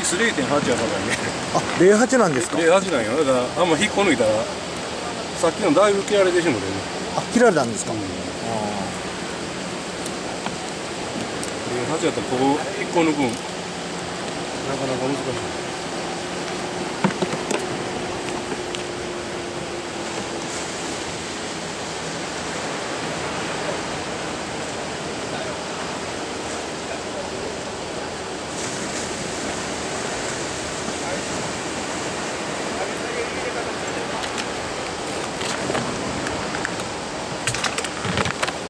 ピス0.8やからね。あ08なんですか？08なんよ。だからあんま引っこ抜いたらさっきのだいぶ切られてしもてね。あ切られたんですか、08やったらここ引っこ抜くん。なかなか難しい。